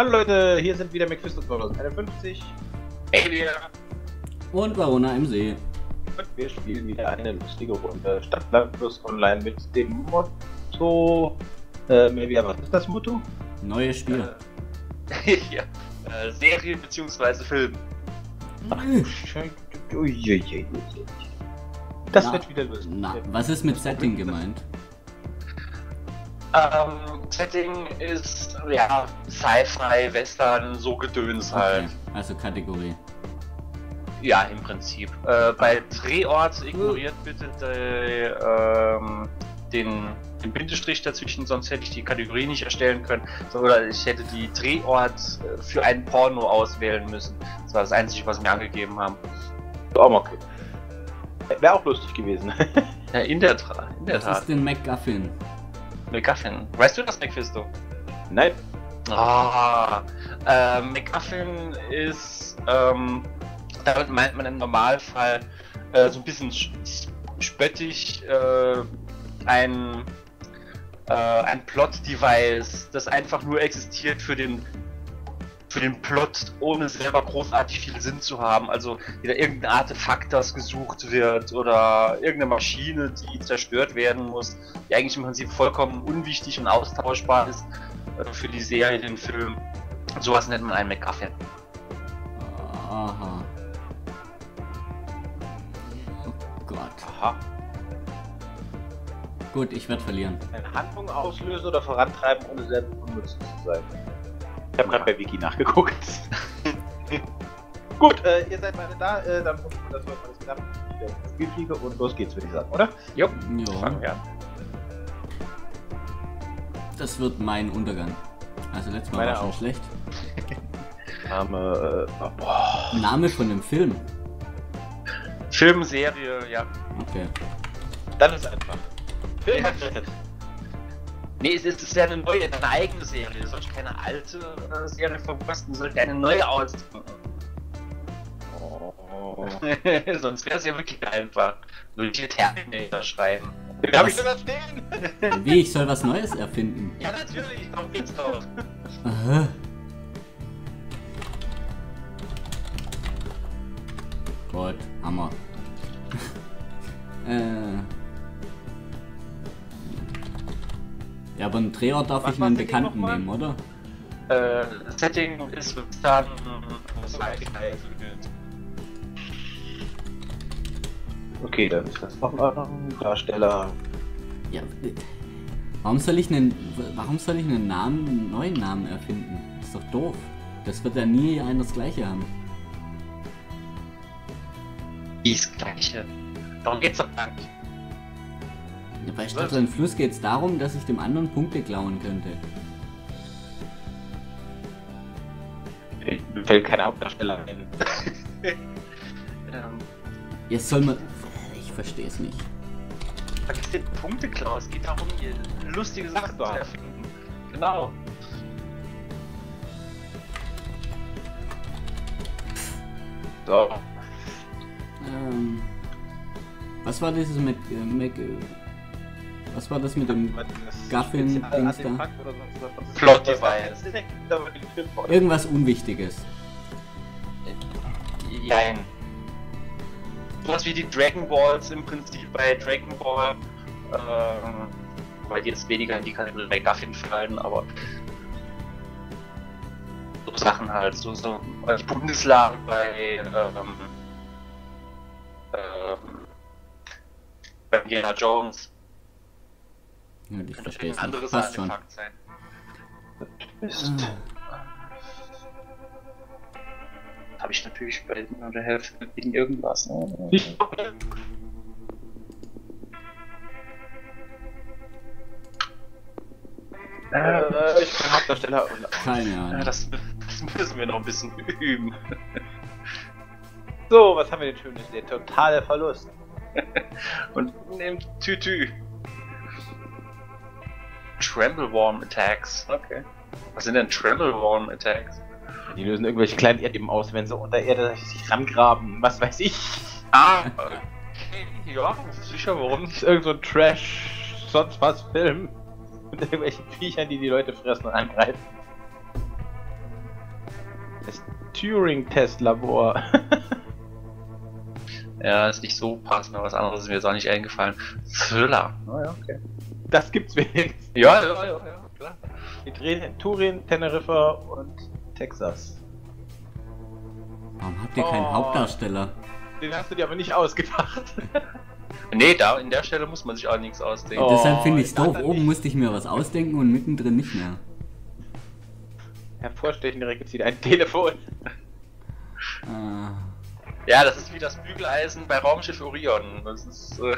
Hallo Leute, hier sind wieder McFist 2051 Alien. Und Varuna im See. und wir spielen wieder eine lustige Runde Stadtland Plus Online mit dem Motto. Äh, Melvia, was ist das Motto? Neues Spiel. ja. Äh, Serie bzw. Film. Uiuiui. Das Na, wird wieder lustig. Na, was ist mit Setting gemeint? Ähm, Setting ist, ja, Sci-Fi, Western, so Gedöns halt. Okay, also Kategorie. Ja, im Prinzip. Äh, bei Drehort ignoriert bitte die, ähm, den, den Bindestrich dazwischen, sonst hätte ich die Kategorie nicht erstellen können. Oder ich hätte die Drehort äh, für einen Porno auswählen müssen. Das war das Einzige, was wir angegeben haben. Auch mal okay. Wäre auch lustig gewesen. Ja, in der, Tra in der Was Tat. ist denn MacGuffin? McGuffin. Weißt du das, McFisto? Nein. Ah, äh, McGuffin ist, ähm, damit meint man im Normalfall äh, so ein bisschen sch- spöttisch äh, ein, äh, ein Plot-Device, das einfach nur existiert für den für den Plot, ohne selber großartig viel Sinn zu haben. Also wieder irgendein Artefakt, das gesucht wird oder irgendeine Maschine, die zerstört werden muss, die eigentlich im Prinzip vollkommen unwichtig und austauschbar ist äh, für die Serie, den Film. Sowas nennt man einen McGuffin. Aha. Oh Gott. Aha. Gut, ich werde verlieren. Eine Handlung auslösen oder vorantreiben, ohne selbst unnütz zu sein. Ich habe gerade bei Wiki nachgeguckt. Gut, äh, ihr seid beide da, äh, dann hoffen wir, dass wir alles knapp wieder ins Spiel fliege und los geht's, würde ich sagen, oder? Jo, Ja, fangen wir an. das wird mein Untergang. Also letztes Mal Meiner war schon auch. schlecht. Name, äh, oh, boah. Name von dem Film. Film, Serie, ja. Okay. Dann ist einfach. Film Ja. Nee, es ist, es wäre eine neue, eine eigene Serie. Du sollst keine alte äh, Serie verpassen, du sollst eine neue ausdenken. Oh. Sonst wäre es ja wirklich einfach. Nur hier Terminator schreiben. Den hab ich schon da stehen. Wie, ich soll was Neues erfinden? Ja, natürlich, darum geht's doch. Aha. Gott, Hammer. äh. Ja, aber einen Drehort darf Was ich einen Bekannten nochmal? nehmen, oder? Äh, Setting ist dann Sci-Fi. Okay, dann ist das noch ein Darsteller. Ja. äh, Warum soll ich einen. Warum soll ich einen Namen, einen neuen Namen erfinden? ist doch doof. Das wird ja nie einer das gleiche haben. Das gleiche. Darum geht's doch gar nicht. Bei Stadt und Fluss geht es darum, dass ich dem anderen Punkte klauen könnte. Mir fällt kein Hauptdarsteller ein. Ähm, Jetzt soll man. Ich verstehe es nicht. vergiss den Punkte, Klaus. Es geht darum, hier lustige Sachen zu erfinden. Genau. So. Ähm, was war dieses mit äh, Mac, äh, Was war das mit dem Guffin, Dings da? Plot Device. irgendwas Unwichtiges? Jein. Sowas wie die Dragon Balls im Prinzip bei Dragon Ball. Ähm, weil die jetzt weniger in die Kategorie McGuffin fallen, aber so Sachen halt, so, so die Bundeslage bei ähm, ähm, bei Indiana Jones. Ja, ich Könnte verstehe ein es nicht. anderes Passt schon. Artefakt sein. Mist. Habe ich natürlich bei der Hälfte wegen irgendwas. Ne? Ich- Äh, ich bin Hauptdarsteller und Keine Ja, Ahnung. das, das müssen wir noch ein bisschen üben. So, was haben wir denn schönes? Der totale Verlust. Und nehmt Tütü. Trembleworm Attacks. Okay. Was sind denn Trembleworm Attacks? Die lösen irgendwelche kleinen Erdbeben aus, wenn sie unter Erde sich rangraben. Was weiß ich. Ah, okay. Ja, sicher, warum Das nicht? ist irgend so ein Trash, sonst was Film. Mit irgendwelchen Viechern, die die Leute fressen und angreifen. Das Turing-Test-Labor. Ja, ist nicht so passend, aber was anderes ist mir jetzt auch nicht eingefallen. Thriller. Naja, okay. Das gibt's wenigstens. Ja, ja, ja, ja, klar. Wir drehen in Turin, Teneriffa und Texas. Warum habt ihr keinen Oh. Hauptdarsteller? Den hast du dir aber nicht ausgedacht. Nee, da in der Stelle muss man sich auch nichts ausdenken. Oh, Deshalb finde ich es doof. Oben nicht. musste ich mir was ausdenken und mittendrin nicht mehr. Hervorstechende Requisite, ein Telefon. Äh, Ja, das ist wie das Bügeleisen bei Raumschiff Orion. Das ist äh,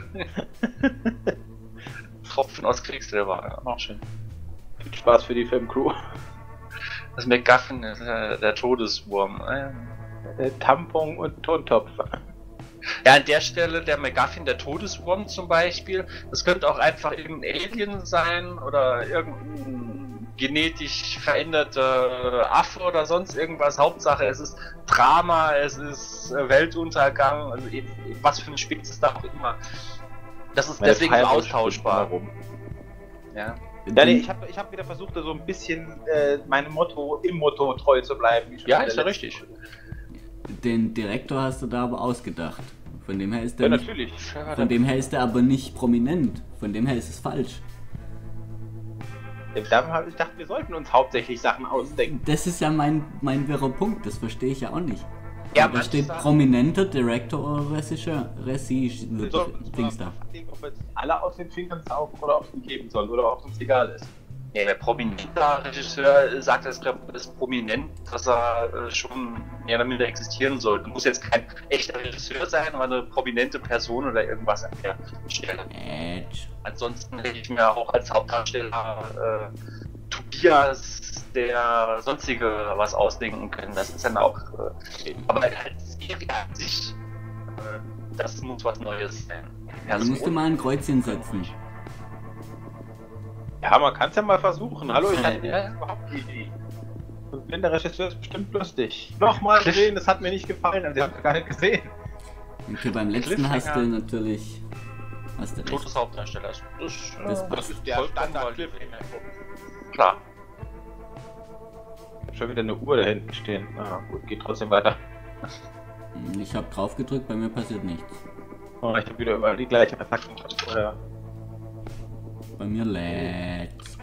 Tropfen aus. Ja, auch schön. Viel Spaß für die Filmcrew. Das MacGuffin ist äh, der Todeswurm. Ah, Äh, Tampon und Tontopf. Ja, an der Stelle der MacGuffin, der Todeswurm zum Beispiel. Das könnte auch einfach irgendein Alien sein oder irgendein genetisch veränderter Affe oder sonst irgendwas. Hauptsache, es ist Drama, es ist äh, Weltuntergang, also eben, was für eine Spezies da auch immer. Das ist deswegen so austauschbar. Rum. Ja. Ja, nee, ich habe ich hab wieder versucht, da so ein bisschen äh, meinem Motto im Motto treu zu bleiben. Ja, der ist ja richtig. Den Direktor hast du da aber ausgedacht. Von dem her ist Ja, der nicht, natürlich. von dem her ist er aber nicht prominent. Von dem her ist es falsch. Da habe ich gedacht, wir sollten uns hauptsächlich Sachen ausdenken. Das ist ja mein, mein wirrer Punkt, das verstehe ich ja auch nicht. Ja, da steht prominenter Director oder Regisseur. Uns Dings mal da. ob wir uns alle aus den Fingern saugen oder ob es uns geben soll oder ob es uns egal ist. Ja, der prominenter Regisseur sagt, er ist, ist prominent, dass er äh, schon mehr oder minder existieren sollte. Muss jetzt kein echter Regisseur sein, aber eine prominente Person oder irgendwas an der Stelle. Edge. Ansonsten hätte ich mir auch als Hauptdarsteller äh, Tobias, der sonstige was ausdenken können. Das ist dann auch. Äh, aber halt Serie an sich, äh, das muss was Neues sein. Da musst du mal ein Kreuzchen setzen. Ja, man kann es ja mal versuchen. Hallo, ich hatte Ja, überhaupt die Idee. Und wenn der Regisseur ist bestimmt lustig. Nochmal sehen, das hat mir nicht gefallen, also ich habe gar nicht gesehen. Okay, beim letzten hast du natürlich. Hast du recht. Totes Hauptdarsteller. Das, Das- Das ist der Standard. Klar. Schon wieder eine Uhr da hinten stehen. Na gut, geht trotzdem weiter. Ich habe drauf gedrückt, bei mir passiert nichts. Oh, ich habe wieder überall die gleiche Attacke. Oder Bei mir lädt's.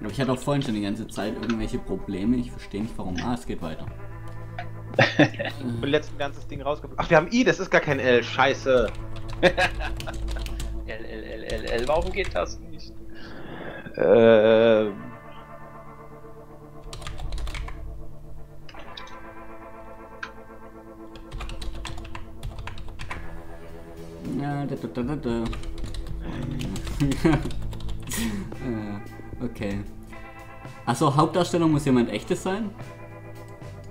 Aber ich hatte auch vorhin schon die ganze Zeit irgendwelche Probleme. Ich verstehe nicht warum. Ah, es geht weiter. Ich bin letzten ganzes Ding rausgeflogen. Ach, wir haben I, das ist gar kein L. Scheiße. L, L, L, L, L, warum geht das nicht? Äh. okay. Achso, Hauptdarsteller muss jemand echtes sein?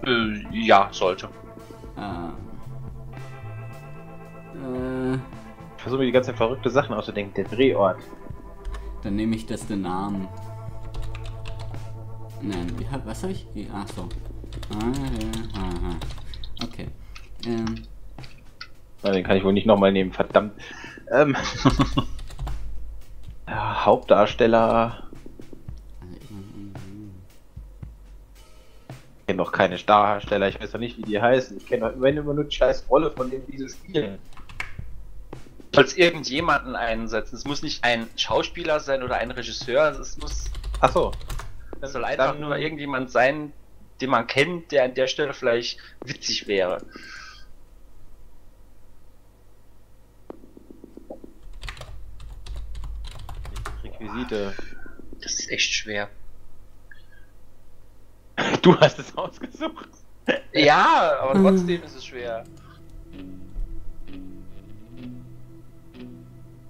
Äh, ja, sollte. Ah. Äh, Ich versuche mir die ganze Zeit verrückte Sachen auszudenken. Der Drehort. dann nehme ich das den Namen. Nein, was habe ich? Wie- Ach so. Ah, ja, aha. Okay. Ähm, Na, den kann ich wohl nicht nochmal nehmen, verdammt. Ähm. ja, Hauptdarsteller. Ich kenne doch keine Stardarsteller, ich weiß doch nicht, wie die heißen. Ich kenne doch immer nur die scheiß Rolle von denen, die sie spielen. Sollst irgendjemanden einsetzen. Es muss nicht ein Schauspieler sein oder ein Regisseur. Es muss, Achso. es soll einfach nur irgendjemand sein, den man kennt, der an der Stelle vielleicht witzig wäre. Requisite. Das ist echt schwer. Du hast es ausgesucht. Ja, aber Mhm. trotzdem ist es schwer.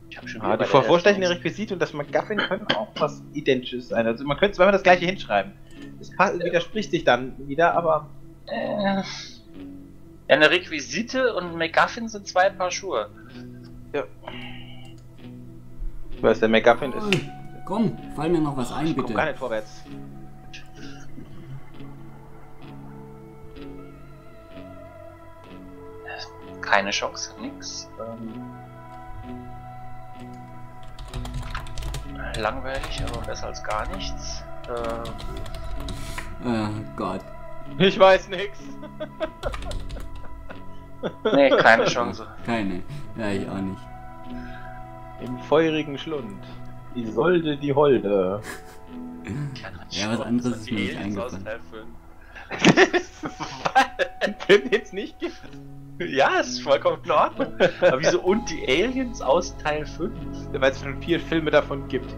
Ich hab schon Ah, die bei der vorvorstechende ersten- Requisite und das MacGuffin können auch was Identisches sein. Also man könnte zweimal das gleiche hinschreiben. Das widerspricht sich dann wieder, aber Äh, ja, eine Requisite und ein MacGuffin sind zwei Paar Schuhe. ja. Du weißt, der MacGuffin ist komm, fall mir noch was ein, Ich guck gar bitte. nicht vorwärts. Keine Chance, nix. Ähm, langweilig, aber besser als gar nichts. Äh, Oh Gott. Ich weiß nix. Nee, keine Chance. Keine. Ja, ich auch nicht. Im feurigen Schlund. Isolde die Holde. Ja, was anderes ist mir nicht Aliens aus eingefallen. Teil fünf. Ein Film, den es nicht gibt. ja, ist vollkommen in Ordnung. Aber wieso und die Aliens aus Teil 5? Weil es schon vier Filme davon gibt.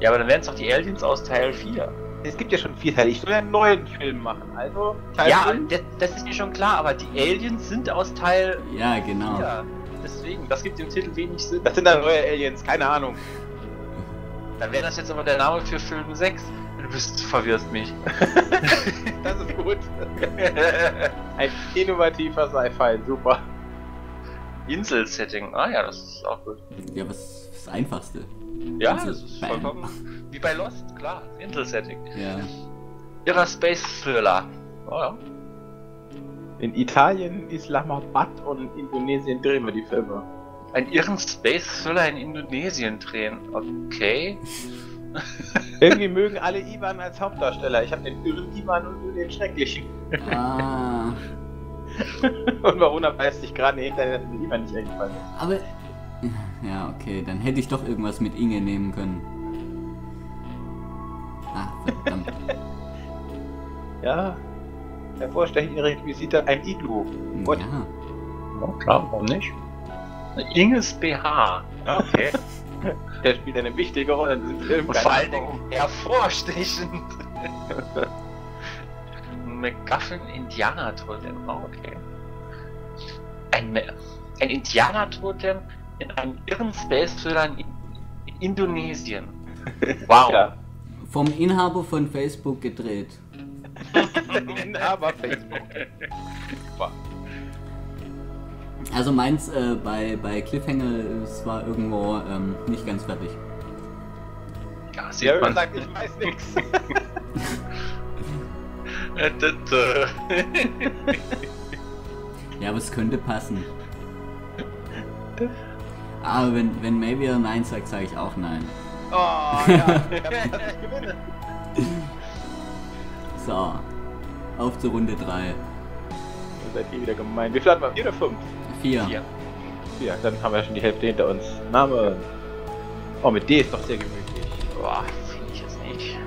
Ja, aber dann wären es doch die Aliens aus Teil 4. Es gibt ja schon vier Teile. Ich soll ja einen neuen Film machen. Also, Teil ja, das, das ist mir schon klar, aber die Aliens sind aus Teil Ja, genau. 4. Deswegen, das gibt dem Titel wenig Sinn. Das sind dann neue Aliens, keine Ahnung. Dann wäre das jetzt aber der Name für Film 6. Du bist, du verwirrst mich. Das ist gut. Ein innovativer Sci-Fi, super. Insel-Setting. Ah ja, das ist auch gut. Ja, was ist das Einfachste? Ja, Insel. das ist Bam. vollkommen. Wie bei Lost, klar. Insel-Setting. Ja. Irrer Space-Thriller. Oh ja. In Italien, Islamabad und Indonesien drehen wir die Filme. Einen irren Space-Thriller in Indonesien drehen. Okay. Irgendwie mögen alle Ivan als Hauptdarsteller. Ich habe den irren Ivan und nur den schrecklichen. Ah. Und Varuna beißt sich gerade hinter den Ivan nicht eingefallen ist. Aber. Ja, okay, dann hätte ich doch irgendwas mit Inge nehmen können. Ah, verdammt. Ja. Hervorstechende Requisite ein Iglu. What? Ja. Ja, klar, warum nicht? Inges BH. Okay. Der spielt eine wichtige Rolle in diesem Film. Und vor allen. Dingen hervorstechend. MacGuffin Indianer-Totem. Oh, okay. Ein, ein Indianer-Totem in einem irren Space-Thriller in, in Indonesien. Wow. Ja. Vom Inhaber von Facebook gedreht. Aber Facebook. Super. Also meins äh, bei, bei Cliffhanger es war irgendwo ähm, nicht ganz fertig. Ja, Ja, sieht man. sagt, ich weiß nichts. Äh, äh, Ja, aber es könnte passen. Aber wenn, wenn Maybe Nein sagt, sage ich auch Nein. Oh, ja. Ich gewinnen. So. Auf zur Runde 3. Ihr seid hier wieder gemein. Wie viel hatten wir? Vier oder fünf? 4. Hier. Vier. Dann haben wir schon die Hälfte hinter uns. Name. Oh, mit D ist doch sehr gemütlich. Boah, finde ich jetzt nicht.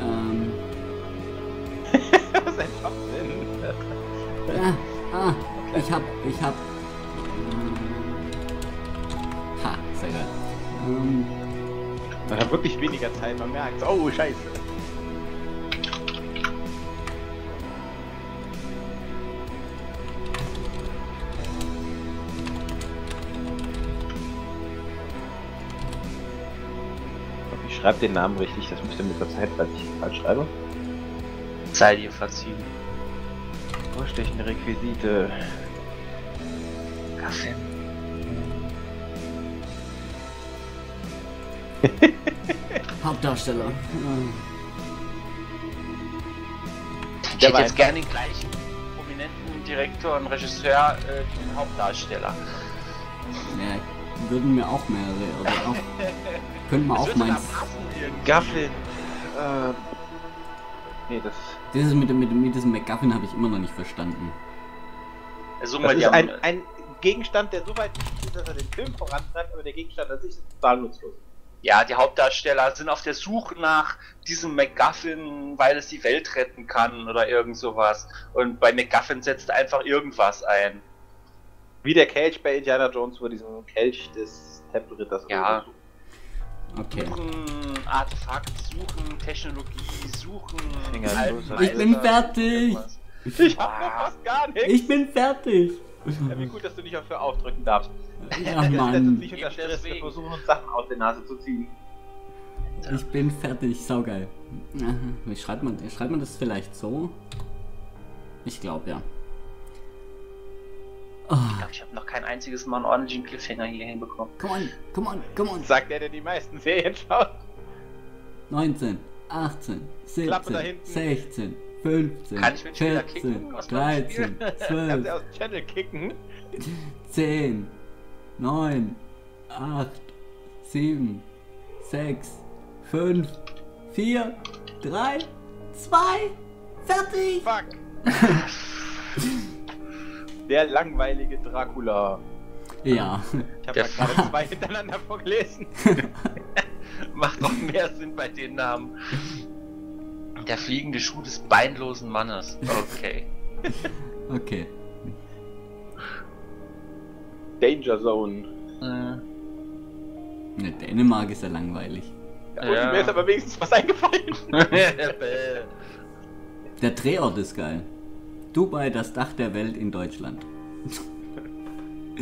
Ähm. Was ist ein Schwachsinn? Ja, ah, ich hab, ich hab. Ähm, Man hat wirklich weniger Zeit, man merkt. Oh, scheiße. Ich schreibe den Namen richtig, das müsst ihr mir verzeihen, falls ich ihn falsch schreibe. Sei dir verziehen. Vorstechende Requisite. Kaffee. Hauptdarsteller. Ich Der hätte war jetzt gerne den gleichen prominenten Direktor und Regisseur äh, wie den Hauptdarsteller. Ja, würden mir auch mehrere, oder auch. Könnten wir Das auch meins. Gaffin. Ähm. Nee, das, Dieses mit, dem- mit, dem- mit diesem McGuffin habe ich immer noch nicht verstanden. Also, das ist ein, ein Gegenstand, der so weit ist, dass er den Film vorantreibt, aber der Gegenstand an sich ist total nutzlos. Ja, die Hauptdarsteller sind auf der Suche nach diesem MacGuffin, weil es die Welt retten kann oder irgend sowas. Und bei MacGuffin setzt einfach irgendwas ein. Wie der Kelch bei Indiana Jones, wo diesen Kelch des Tempelritters Ja. Okay. Suchen Artefakt, suchen Technologie, suchen. Ich bin fertig. irgendwas. Ich hab noch fast gar nichts. Ich bin fertig! Ja, wie gut, dass du nicht dafür aufdrücken darfst. Ja, Mann. wir Deswegen. versuchen uns Sachen aus der Nase zu ziehen. Ich bin fertig, saugeil. Wie schreibt man, schreibt man das vielleicht so? Ich glaube ja. Oh, Ich glaube, ich habe noch kein einziges Mal einen ordentlichen Cliffhanger hier hinbekommen. come on, come on, come on. Sagt der, der die meisten Serien schaut. 19, 18, Klappe da 17, hinten. 16, 15, Kann ich mit Spieler 14, kicken? Was macht ein 13, Kannst 12, du aus dem Channel kicken? 10, 9, 8, 7, sechs, fünf, vier, drei, zwei, fertig! Fuck! Der langweilige Dracula. Ja, Ich habe da gerade zwei hintereinander vorgelesen. Macht doch mehr Sinn bei den Namen. Der fliegende Schuh des beinlosen Mannes. Okay. okay. Danger Zone. Äh, Ne, Dänemark ist ja langweilig. Ja, Ja. mir ist aber wenigstens was eingefallen. Der Drehort ist geil. Dubai, das Dach der Welt in Deutschland.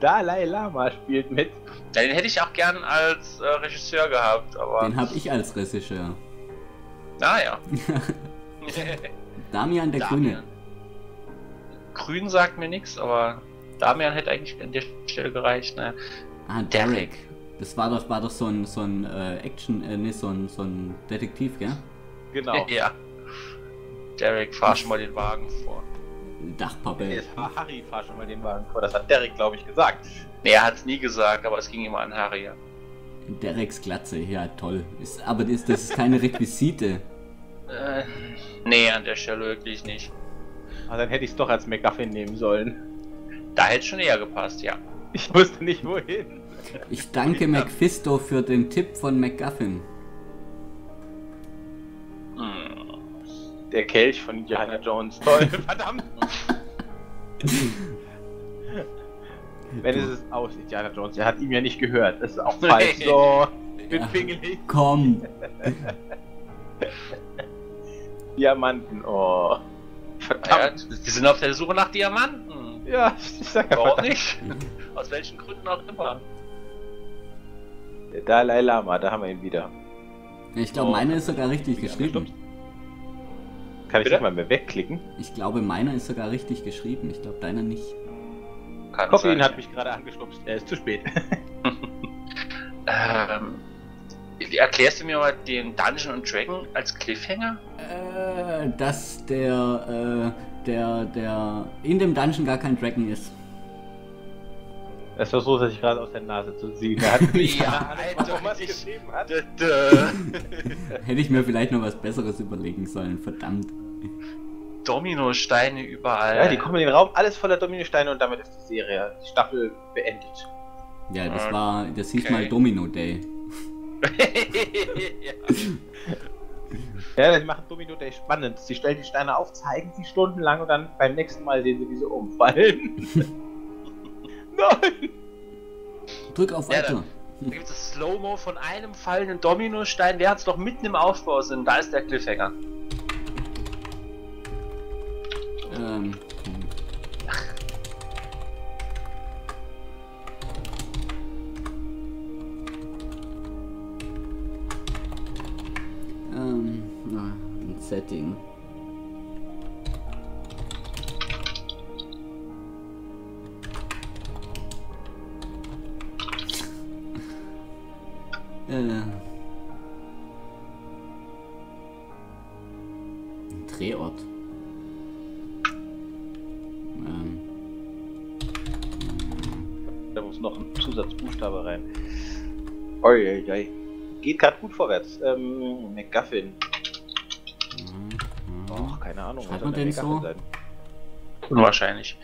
Dalai Lama spielt mit. Ja, den hätte ich auch gern als äh, Regisseur gehabt, aber. Den habe ich als Regisseur. Naja. Damian der Grüne. Grün sagt mir nichts, aber Damian hätte eigentlich an der Stelle gereicht. Ne? Ah, Derek. Das war doch, war doch so ein, so ein äh, Action, äh, nee, so ein, so ein Detektiv, gell? Genau. Ja. Derek, fahr schon mal den Wagen vor. Dachpappe. War Harry, fahr schon mal den Wagen vor. Das hat Derek, glaube ich, gesagt. Nee, er hat es nie gesagt, aber es ging immer an Harry. ja. Dereks Glatze, ja toll. Ist, aber das, das ist keine Requisite. Äh, nee, an der Stelle wirklich nicht. Aber dann hätte ich es doch als McGuffin nehmen sollen. Da hätte es schon eher gepasst, ja. Ich wusste nicht wohin. Ich danke Mephisto für den Tipp von McGuffin. Hm. Der Kelch von Indiana Jones. Toll, verdammt. Wenn es ist aus Indiana Jones. Er hat ihm ja nicht gehört. Das ist auch falsch. So, ich bin Ja. pingelig. Komm. Diamanten. Oh. Ja, Verdammt. wir sind auf der Suche nach Diamanten. Ja, ich sag ja Warum nicht? Aus welchen Gründen auch immer. Der Dalai Lama, da haben wir ihn wieder. Ich glaube, Oh. meiner ist sogar richtig geschrieben. Kann ich Bitte? nicht mal mehr wegklicken? Ich glaube, meiner ist sogar richtig geschrieben. Ich glaube, deiner nicht. Kann Koffein sein. hat mich gerade angestupst. Er ist zu spät. Ähm, erklärst du mir mal den Dungeon and Dragon als Cliffhanger? Äh, dass der, äh, der, der in dem Dungeon gar kein Dragon ist. Es versucht er sich gerade aus der Nase zu ziehen. Er hat Ja, er eindeutig. geschrieben hat. Hätte ich mir vielleicht noch was Besseres überlegen sollen, verdammt. Dominosteine überall. Ja, die kommen in den Raum, alles voller Dominosteine und damit ist die Serie, die Staffel beendet. Ja, das Okay. war, das hieß mal Domino Day. ja. Ja, die machen Domino Day spannend. Sie stellen die Steine auf, zeigen sie stundenlang und dann beim nächsten Mal sehen sie, wie sie umfallen. Nein! Drück auf Ja, Weiter. Da gibt es Slow-Mo von einem fallenden Dominostein, während es noch mitten im Aufbau sind. Da ist der Cliffhanger. ähm, ein Setting. Äh. Ein Drehort. Ähm. Da muss noch ein Zusatzbuchstabe rein. Uiuiui. Geht gerade gut vorwärts. Ähm, McGuffin. Keine Ahnung. Schreibt man den so? Sein? Unwahrscheinlich.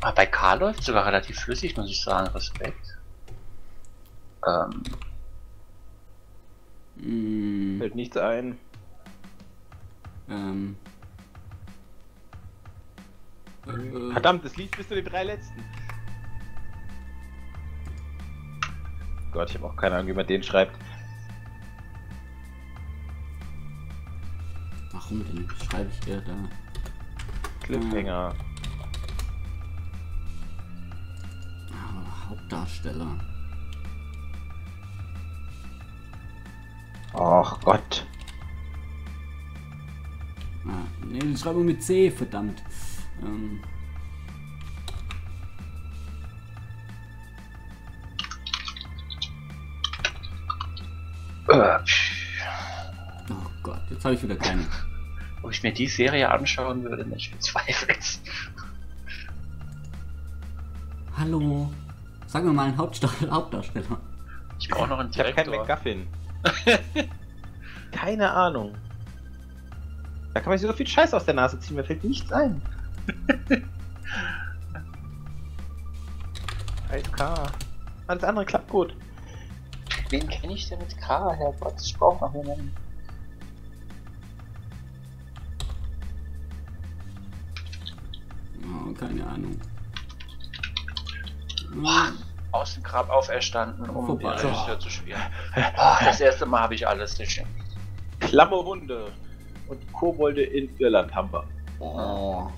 Aber bei K läuft sogar relativ flüssig, muss ich sagen. Respekt. Ähm, mhm. Fällt nichts ein. Ähm. Äh, Verdammt, es lief bis zu den drei letzten. Gott, ich habe auch keine Ahnung, wie man den schreibt. Warum denn? Schreibe ich dir da? Cliffhanger. Ah, Hauptdarsteller. Ach Gott. Ah, nee, die Schreibung mit C, verdammt. Ähm, äh, oh Gott, jetzt habe ich wieder keine. Ob ich mir die Serie anschauen würde, nicht bezweifelt. hallo. Sag mir mal einen Hauptdarsteller. Ich brauche noch einen Ich habe keinen Direktor. McGuffin. Keine Ahnung. Da kann man sich so viel Scheiß aus der Nase ziehen, mir fällt nichts ein. Alles K. Alles andere klappt gut. Wen kenne ich denn mit K, Herrgott? Ich brauche noch jemanden. Keine Ahnung. Boah, aus dem Grab auferstanden, um Vorbei. den Regisseur zu spielen. Das erste Mal habe ich alles. Stimmt. Klamme Hunde und Kobolde in Irland haben wir. Oh.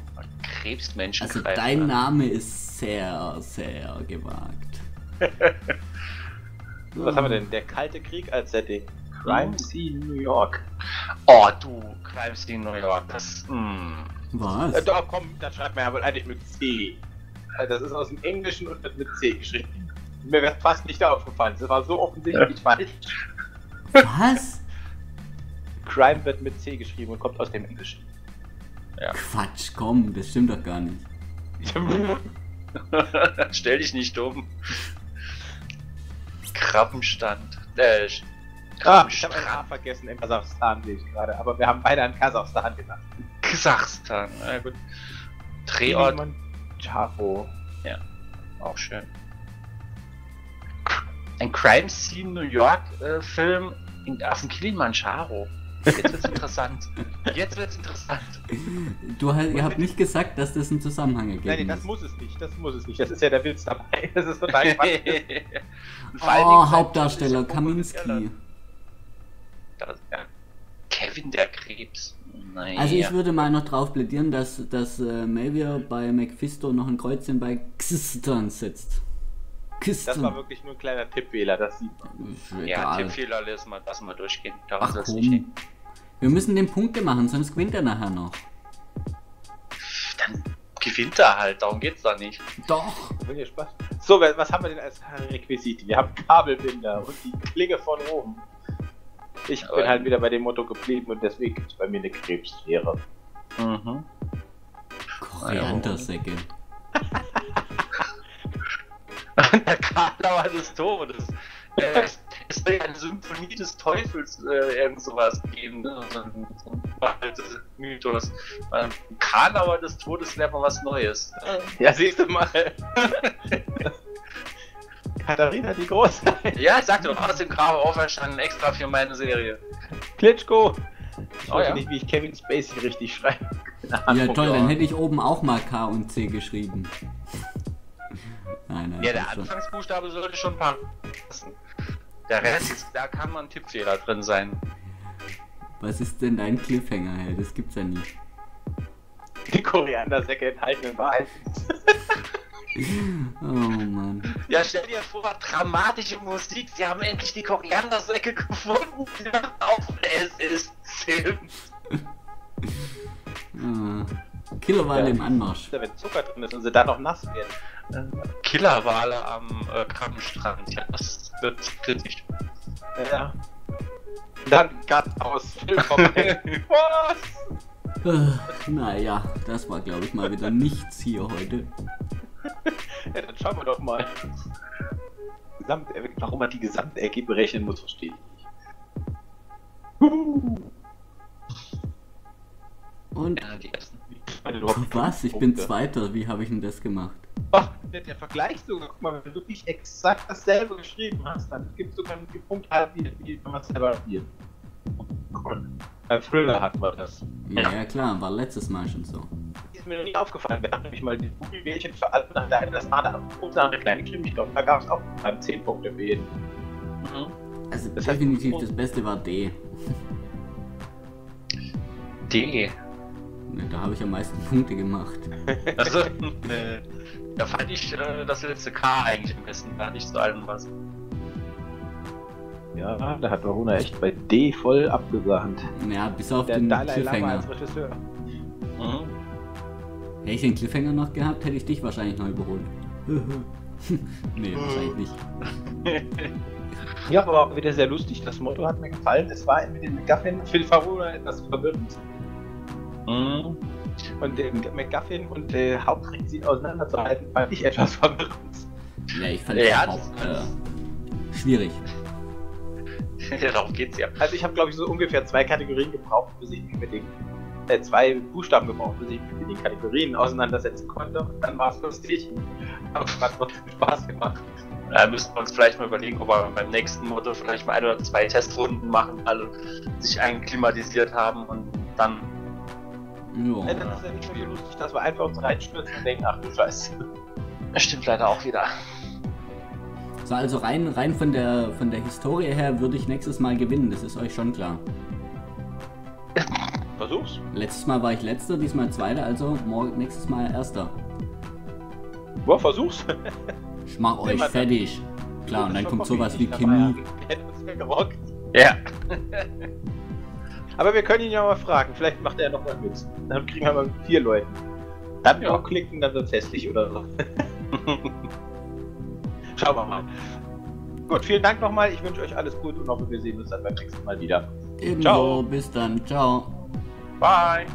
Krebsmenschen Also greifen dein. Name ist sehr, sehr gewagt. Was haben wir denn? Der Kalte Krieg als Setting. Crime Scene New York. Oh, du, Crime Scene New York. Das, mm. Äh, Was? doch, komm, das schreibt man ja wohl eigentlich mit C. Äh, Das ist aus dem Englischen und wird mit C geschrieben. Mir wäre fast nicht aufgefallen. Das war so offensichtlich falsch. Was? Crime wird mit C geschrieben und kommt aus dem Englischen. Quatsch, komm, das stimmt doch gar nicht. Stell dich nicht dumm. Krabbenstand. Äh, Ah, ich habe ein A vergessen in Kasachstan, sehe ich gerade. Aber wir haben beide an Kasachstan gedacht. Kasachstan. Na gut. Drehort, Chavo. auch schön. Ein Crime Scene New York äh, Film in, auf dem Kilimanjaro. Jetzt wird's interessant. Jetzt wird's interessant. Du, hast- ihr habt nicht gesagt, dass das einen Zusammenhang ergeben Nein, nee, das muss. es nicht. Das muss es nicht. Das ist ja der Witz dabei. Das ist total Dingen Oh, sein Hauptdarsteller ja Kaminski. Das, ja. Kevin der Krebs. Naja. Also ich würde mal noch drauf plädieren, dass, dass äh, Melvier bei Mephisto noch ein Kreuzchen bei Xistan setzt. Das war wirklich nur ein kleiner Tippfehler, das sieht man. Ja. Tippfehler lassen wir, lassen wir durchgehen. Daran Ach komm. Wir müssen den Punkte machen, sonst gewinnt er nachher noch. Dann gewinnt er halt, darum geht's da nicht. Doch. Ihr Spaß. So, was haben wir denn als Requisite? Wir haben Kabelbinder und die Klinge von oben. Ich bin halt wieder bei dem Motto geblieben und deswegen gibt es bei mir eine Krebsfähre. Mhm. Koriandersäcke. der Karlauer des Todes. Äh, es, soll ja eine Symphonie des Teufels äh, irgend sowas geben, ne? so ein, so ein altes Mythos. Ähm, Karlauer des Todes wäre mal was Neues. Ja, siehst du mal. Katharina die Große. Ja, ich sagte doch, aus dem Grab auferstanden, extra für meine Serie. Klitschko. Ich Oh weiß ja. nicht, wie ich Kevin Spacey richtig schreibe. Ja toll, dann hätte ich oben auch mal K und C geschrieben. Nein, nein. Ja, der passt schon. Anfangsbuchstabe sollte schon passen. Der Rest, ist, da kann mal ein Tippfehler drin sein. Was ist denn dein Cliffhanger, hey? Das gibt's ja nicht. Die Koriandersäcke enthaltenen Wahrheit. Oh Mann. Ja, stell dir vor, dramatische Musik, sie haben endlich die Koriandersäcke gefunden. Auf, es ist Sims. Ah. Killerwale Ja. im Anmarsch. Wenn Zucker drin ist und sie dann noch nass werden. Killerwale am äh, Krabbenstrand. Ja, das wird kritisch. Ja. Dann Cut aus. Was? Ah, Naja, das war glaube ich mal wieder nichts hier heute. Ja, dann schauen wir doch mal. Gesamt, warum man die Gesamtecke berechnen muss, verstehe ich nicht. Und Ja, die ersten. Was? Ich bin. Zweiter. Wie habe ich denn das gemacht? Ach, der, der Vergleich sogar, guck mal, wenn du nicht exakt dasselbe geschrieben hast, dann gibt es sogar die Punkte halt, wie, wenn man es selber spielt. Beim Thriller hatten wir das. Ja, ja klar, war letztes Mal schon so. Ist mir noch nicht aufgefallen. Wir hatten nämlich mal die Gummibärchen für alle nach der das war da nach der kleinen geschrieben. Ich glaube, da gab es auch beim 10 Punkte für jeden. Mhm. Also Das heißt- definitiv das Beste war D. D. Ne, Da habe ich am meisten Punkte gemacht. Also, äh, da fand ich äh, das letzte K eigentlich am besten. Da nicht zu allem was. Ja, da hat Varuna echt bei D voll abgesahnt. Ja, bis auf Der den Dalai Lama als Regisseur. Mhm. Hätte ich den Cliffhanger noch gehabt, hätte ich dich wahrscheinlich noch überholt. nee, wahrscheinlich nicht. Ja, aber auch wieder sehr lustig. Das Motto hat mir gefallen. Es war mit dem McGuffin für Varuna etwas verwirrend. Mhm. Und den McGuffin und der Hauptring sie auseinanderzuhalten, fand ich etwas verwirrend. Ja, ich fand Ja, das auch äh, schwierig. ja, darum geht's ja. Also ich habe glaube ich so ungefähr zwei Kategorien gebraucht, bis ich mit den äh, zwei Buchstaben gebraucht, bis ich mich mit den Kategorien auseinandersetzen konnte. Und dann war es lustig. Aber es hat trotzdem Spaß gemacht. Da müssten wir uns vielleicht mal überlegen, ob wir beim nächsten Motto vielleicht mal ein oder zwei Testrunden machen, alle sich einklimatisiert haben und dann. Ja, Ja. dann ist ja nicht mehr so lustig, dass wir einfach uns reinstürzen und denken, ach du Scheiße. Das stimmt leider auch wieder. So, also rein, rein von der von der Historie her würde ich nächstes Mal gewinnen, das ist euch schon klar. Versuch's. Letztes Mal war ich letzter, diesmal zweiter, also morgen nächstes Mal erster. Boah, versuch's. Ich mach euch fertig. Klar, und dann kommt sowas wie Chemie. Ja. Aber wir können ihn ja mal fragen, vielleicht macht er noch mal mit. Dann kriegen wir mal vier Leute. Dann Ja. noch klicken, dann wird's hässlich oder so. Schauen wir mal. Gut, vielen Dank nochmal. Ich wünsche euch alles Gute und hoffe, wir sehen uns dann beim nächsten Mal wieder. Ebenso, Ciao. bis dann, ciao. Bye.